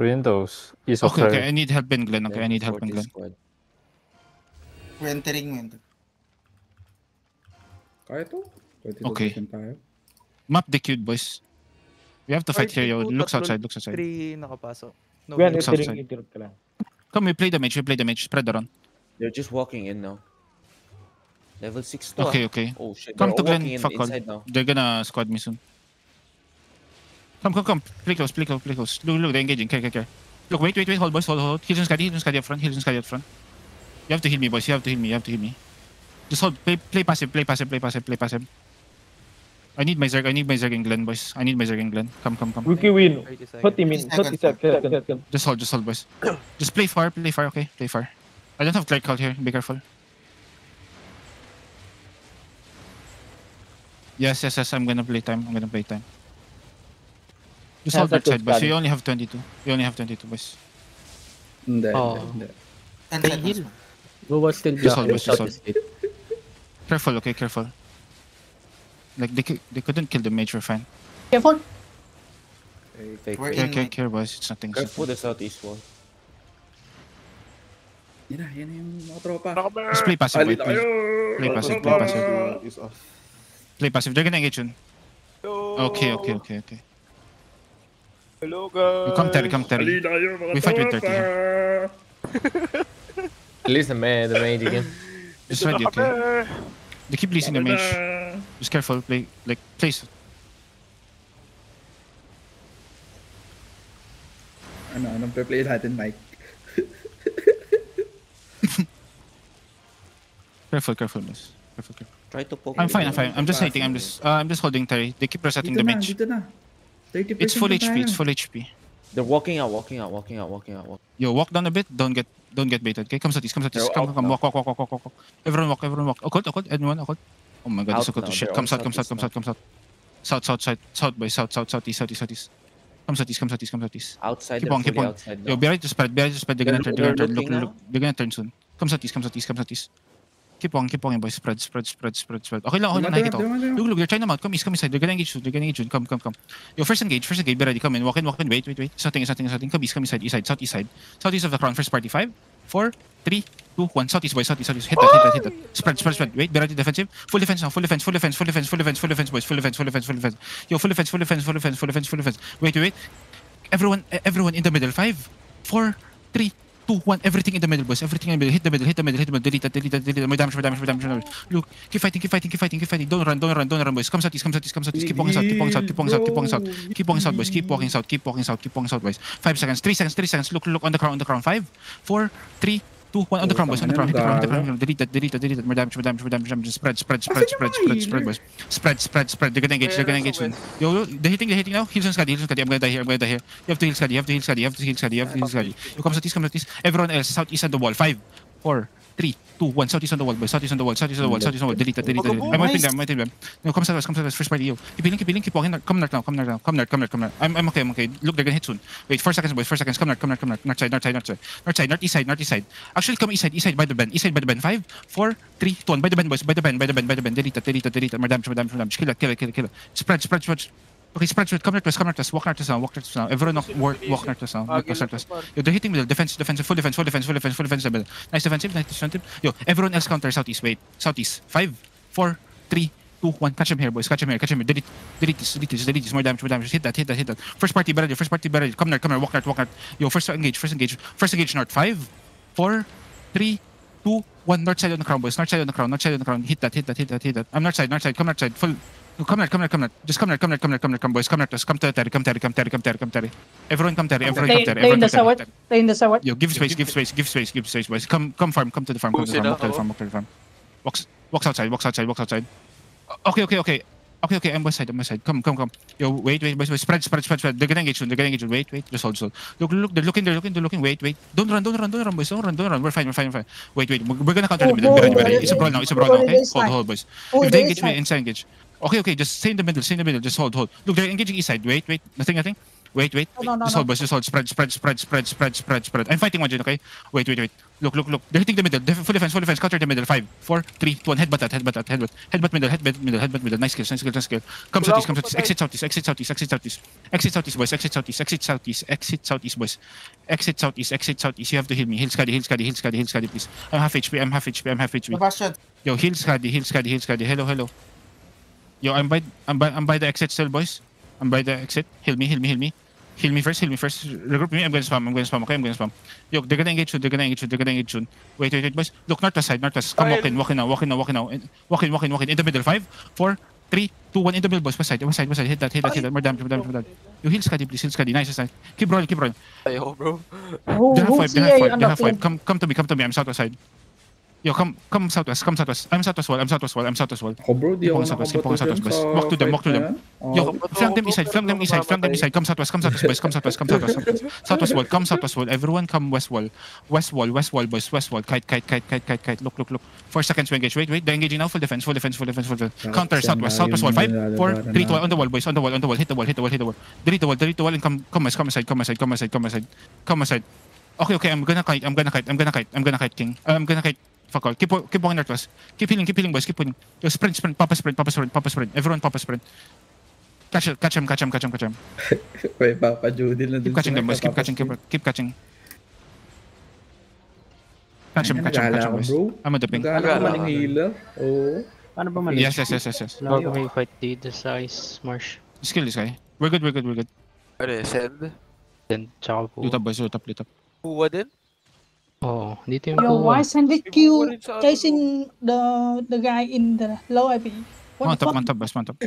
Windows. Is Okay, okay. okay. I need help in Glen. Okay, I need help in 40 Glen. squad. We're entering window. Kaya to? 22 Okay. tayo. Map the cute, boys. We have to fight here, yo. Two, Looks outside, looks outside. Three nakapasok. No, Kuya, looks outside. interrupt ka lang. Come, we play damage, we play damage. Spread around. They're just walking in now. Level 6 to. Okay, ah. okay. Oh shit. Come they're to all Glen, walking in, fuck all. inside now. They're gonna squad me soon. Come, come, come. Play close, play close, play close. Look, look, they're engaging. Care, care, care. Look, wait, wait, wait. Hold, boys, hold, hold. Heal and Scotty, heal and Scotty up front, heal and Scotty up front. You have to heal me, boys. You have to heal me, you have to heal me. Just hold, play, play passive, play passive, play passive, play passive. I need my Zerg, I need my Zerg and Glen, boys. I need my Zerg and Glen. Come, come, come. Wiki win. 30 seconds. 30 30 seconds. Just hold, just hold, boys. just play far, play far, okay? Play far. I don't have Clerk out here, be careful. Yes, yes, yes, I'm gonna play time. I'm gonna play time. Just hold Have that that side, boys. You only have 22. You only have 22, boys. Hindi, Oh. hindi, hindi. Ten They seconds. heal. Go was still Just hold, blocked just hold. Careful, okay, careful. Like, they, they couldn't kill the mage, we're fine. Careful. Very fake. We're Care, in care, care, boys. It's nothing. Careful nothing. the southeast wall. Yan na, yan na yung mga tropa. Just play passive, Ali wait, please. Play passive, play passive. Play passive. They're gonna engage soon. Okay, okay, okay, okay. Hello, You guys. come, Terry, come, Terry. Ali tayo, mga We fight with tropa! 30 At least the man, the mage again. Just ready, okay? They keep leasing the mage. Just careful, play, like, place. Ano, anong play natin, Mike? Careful, careful, miss. Careful, careful. Try to poke. I'm fine, I'm fine. I'm just hating, I'm just, uh, I'm just holding Terry. They keep resetting Dito the na, mage. dito na. 30% It's full HP, tayo. it's full HP. They're walking out, walking out, walking out, walking out. Walk. Yo, walk down a bit. Don't get, don't get baited. Okay, come Satis, come Satis. Come, come, come. Walk, walk, walk, walk, walk, walk, walk. Everyone walk, everyone walk. Occult, occult, anyone, occult. Oh my god, this Out occult is shit. they're Come south, come south, come now. south, come south. South, south, south, south, boys. South, south, southeast, southeast, southeast. Come Satis, come Satis, come Satis. Outside, Keep on, keep on. outside Yo, now. be ready to spread, be ready to spread. They're gonna turn, they're They're gonna turn. Look, looking look, they're gonna turn soon. Come Satis, come Satis, come Satis. Keep on, keep on, boys. Spread, spread, spread, spread, spread. Okay lang, okay lang, nakikita ko. Look, look, they're trying to mount. Come east, come inside. They're gonna engage soon. They're gonna engage soon. Come, come, come. Yo, first engage, first engage. Be ready. Come in. Walk in, walk in. Wait, wait, wait. Something, something, something. Come east, come inside. East side, southeast side. Southeast of the crown. First party. Five, four, three, two, one. Southeast, boys. Southeast, southeast. Hit that, hit that, hit that. Spread, spread, spread. Wait, be ready. Defensive. Full defense now. Full defense, full defense, full defense, full defense, full defense, boys. Full defense, full defense, full defense. Yo, full defense, full defense, full defense, full defense, full defense. Wait, wait, wait. Everyone, e- everyone in the middle. Five, four, three, two, one. Everything in the middle, boys. Everything in the middle. Hit the middle, hit the middle, hit the middle. Delete that, delete that, delete that. More damage, more damage, more damage, more damage. Look, keep fighting, keep fighting, keep fighting, keep fighting. Don't run, don't run, don't run, boys. Come south, east, come south, east, come south, east. Keep walking south, keep walking south, keep walking south, keep walking south. Keep walking south, boys. Keep walking south, keep walking south, keep walking south, boys. Five seconds, three seconds, three seconds. Look, look on the crown, on the crown. Five, four, three, two, one. On the crown, boys. On the crown, hit the crown, hit the crown. Delete that, delete that, delete that. More damage, more damage, more damage, more damage. Spread, spread, spread, spread, spread, spread, boys. Spread, spread, spread. They're gonna engage, they're gonna engage soon. Yo, yo, they're hitting, they're hitting now. Heal Scotty, heal Scotty. I'm gonna die here, I'm gonna die here. You have to heal Scotty, you have to heal Scotty, you have to heal Scotty, you have to heal Scotty. You come southeast, come southeast. Everyone else, southeast on the wall. Five, four, three, two, one. Southeast on the wall, boys. Southeast on the wall, southeast on the wall, southeast on the wall. Delete that, delete that. delete. I'm wiping them, I'm wiping them. No, come southwest, come southwest. First party, yo. Keep healing, keep healing, keep walking. Come north now, come north now, come north, come north, come north. I'm, I'm okay, I'm okay. Look, they're gonna hit soon. Wait, four seconds, boys, four seconds. Come north, come north, come north. North side, north side, north side. North side, north east side, north east side. Actually, come east side, east side by the bend, east side by the bend. Five, four, three, two, one. By the bend, boys, by the bend, by the bend, by the bend. Delete that, delete that, delete that. More damage, more damage, more damage. Kill it, kill it, kill it, kill it. Spread, spread, spread. Okay, spread, spread. Come north west, come north west. Walk north west now, walk north west now. Everyone walk, walk, walk north west now. Walk north west. Yo, they're hitting middle. Defense, defensive, full defense, full defense, full defense, full defense. Middle. Nice defensive, nice defensive. Yo, everyone else counter southeast. Wait, southeast. Five, four, three, two, one. Catch him here, boys. Catch him here. Catch him here. Delete, delete this, delete this, delete this. More damage, more damage. Hit that, hit that, hit that. First party barrel, first party barrel. Come north, come north. Walk north, walk north. Yo, first engage, first engage, first engage north. Five, four, three, two, one. North side on the crown, boys. North side on the crown. North side on the crown. Hit that, hit that, hit that, hit that. I'm north side, north side. Come north side. Full. No, come north, come north, come north. Just come north, come north, come north, come north, come boys. Come north, come to Terry, come Terry, come Terry, come Terry, come Terry. Everyone come Terry, everyone come Terry, everyone the come Terry. Play in the south. Yo, give space, give space, give space, give space, boys. Come, come farm, come to the farm, come to the farm, walk to the farm, walk to the farm. Walks, walks outside, walks outside, walks outside. Okay, okay, okay. Okay, okay, I'm west side, I'm west side. Come, come, come. Yo, wait, wait, wait, wait. Spread, spread, spread, spread. They're gonna engage soon, they're gonna engage soon. Wait, wait, just hold, just hold. Look, look, they're looking, they're looking, they're looking. Wait, wait. Don't run, don't run, don't run, boys. Don't run, don't run. We're fine, we're fine, we're fine. Wait, wait. We're gonna counter the middle. Be ready, be ready. It's a brawl now, it's a brawl now, okay? Hold, hold, boys. If they engage me, inside engage. Okay, okay, just stay in the middle, stay in the middle. Just hold, hold. Look, they're engaging east side. Wait, wait. Nothing, nothing. Wait, wait. No, no, no, Just hold, boys. Just hold. Spread, spread, spread, spread, spread, spread, spread. I'm fighting one, Jin, okay? Wait, wait, wait. Look, look, look. They're hitting the middle. Def- full defense, full defense. Counter the middle. Five, four, three, two, one. Headbutt that, headbutt that, headbutt. Headbutt middle, headbutt middle, headbutt middle. Nice kills, nice kills, nice kills. Come southeast, come southeast. Exit southeast, exit southeast, exit southeast. Exit southeast, boys. Exit southeast, exit southeast, exit southeast, boys. Exit southeast, exit southeast. You have to heal me. Heal Skadi, heal Skadi, heal Skadi, heal Skadi, please. I'm half HP, I'm half HP, I'm half HP. Bastion. Yo, heal Skadi, heal Skadi, heal Skadi. Hello, hello. Yo, I'm by, I'm by, I'm by the exit still, boys. I'm by the exit. Heal me, heal me, heal me. Heal me first, heal me first. Regroup me. I'm gonna spam, I'm gonna spam. Okay, I'm gonna spam. Yo, they're gonna engage soon. They're gonna engage soon. They're gonna engage soon. Wait, wait, wait, boys. Look, northwest side, northwest. Come walk in, walk in now, walk in now, walk in now. Walk in, walk in, walk in. In the middle. Five, four, three, two, one. In the middle, boys. West side, west side, west side. Hit that, hit that, hit that. More damage, more damage, more damage. Yo, heal Skadi, please. Heal Skadi. Nice, nice, nice. Keep rolling, keep rolling. Ayaw, bro. Who, They have five, they have five, they have five. Come, come to me, come to me. I'm southwest side. Yo, come, come southwest, come southwest. I'm southwest wall, I'm southwest wall, I'm southwest wall. Ako bro, ako on southwest, keep on southwest, boys. Walk to them, walk to them. Oh, Yo, flank them ako- east side, flank them east side, flank them east side. Come southwest, come southwest, boys. Come southwest, come southwest, southwest. Southwest wall, come southwest wall. Everyone come west wall. West wall, west wall, boys. West wall. Kite, kite, kite, kite, kite, kite. Look, look, look. Four seconds to engage. Wait, wait. They're engaging now. Full defense, full defense, full defense, full defense. Counter southwest, southwest wall. Five, four, three, two, on the wall, boys. On the wall, on the wall. Hit the wall, hit the wall, hit the wall. Delete the wall, delete the wall, and come, come aside, come aside, come aside, come aside, come aside. Okay, okay. I'm gonna kite. I'm gonna kite. I'm gonna kite. I'm gonna kite, King. Uh, I'm gonna kite. Fuck all. Keep, keep walking northwest. Keep healing, keep healing, boys. Keep healing. Yo, sprint, sprint. Papa sprint, papa sprint, papa sprint. Everyone papa sprint. Catch it, catch him, catch him, catch him, catch him. Wait, Papa Judy na Keep dun catching sa them, boys. Keep catching, keep, keep catching. Catch him, catch him, catch him, boys. I'm at the ping. Nagala ka man ng healer. Oo. Paano ba mali? Yes, yes, yes, yes, yes. Can we fight the, the size marsh? Just kill this guy. We're good, we're good, we're good. Ano send? Then, tsaka po. Loot up, boys. Loot up, loot up. Kuha din? Oo, dito yung Yo, po. why send it May Q kuha rin sa ano, chasing the the guy in the low IP? On What the top, fuck? on top, boys. On top.